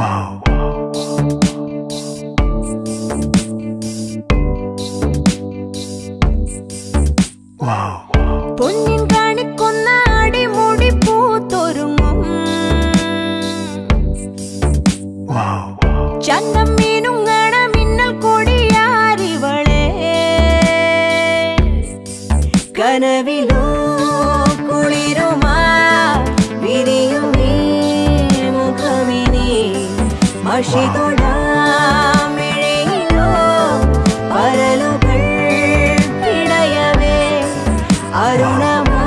Wow. Wow. പൊന്നിൻ കാണിക്കൊന്ന അടിമുടി പൂത്തൊരുങ്ങും Wow. ചന്തം മീനുങ്ങണ മിന്നൽ കൊടിയാരിവളെ കനവിലോ മഷി തൊടാമിഴയിലോ പരലുകൾ പിടയവേ അരുണമാ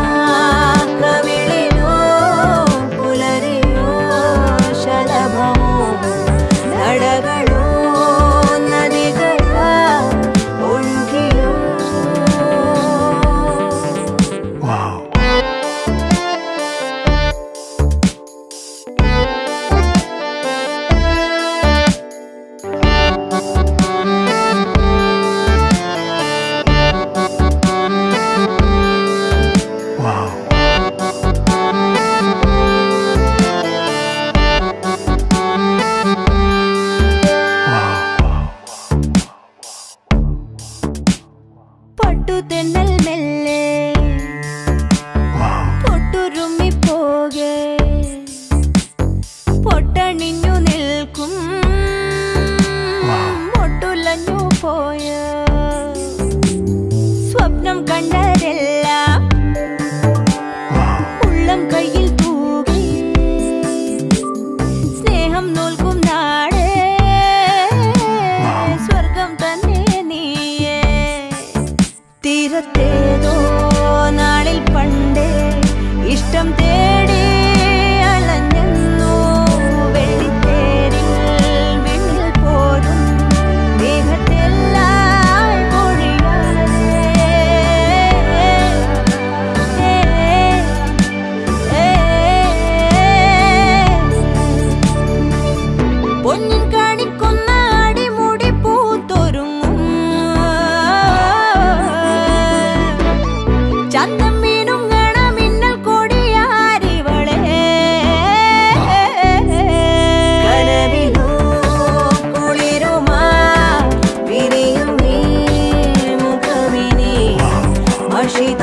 കവിളിലോ പുലരിയോ ശലഭമോ നടകളോ നദികളാ ഒഴുകിയോ പൊട്ടുതെന്നൽ മെല്ലെ. പൊട്ടുരുമ്മിപ്പോകെ പൊട്ടണിഞ്ഞു നിൽക്കും. പൊട്ടുലഞ്ഞു പോയ. ജീവിതത്തേതോ നാളിൽ പണ്ടേ ഇഷ്ടം തേ Rashida.